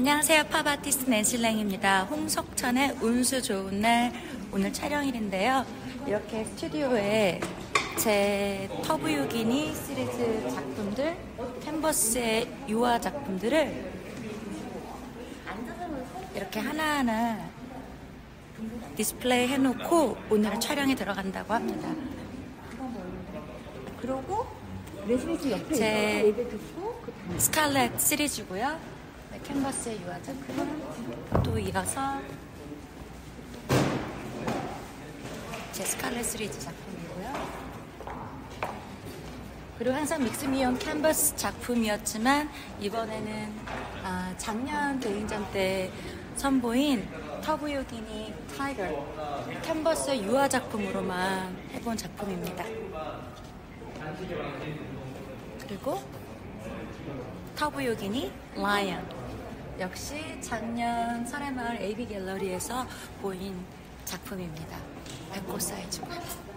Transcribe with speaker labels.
Speaker 1: 안녕하세요. 팝 아티스트 낸시랭입니다. 홍석천의 운수 좋은 날 오늘 촬영일인데요. 이렇게 스튜디오에 제 터부 요기니 시리즈 작품들, 캔버스의 유화 작품들을 이렇게 하나하나 디스플레이 해놓고 오늘 촬영에 들어간다고 합니다.
Speaker 2: 옆에
Speaker 1: 제-
Speaker 2: 그
Speaker 1: 스칼렛 시리즈고요. 네, 캔버스의 유화 작품 또 이어서 제 스칼렛 시리즈 작품이고요. 그리고 항상 mixed media on 캔버스 작품이었지만 이번에는 아, 작년 개인전 때 선보인 터부요기니 타이거 캔버스 유화 작품으로만 해본 작품입니다. 그리고 터브유기니 라이언 역시 작년 설해마을 AB 갤러리에서 보인 작품입니다. 100호 사이즈고요.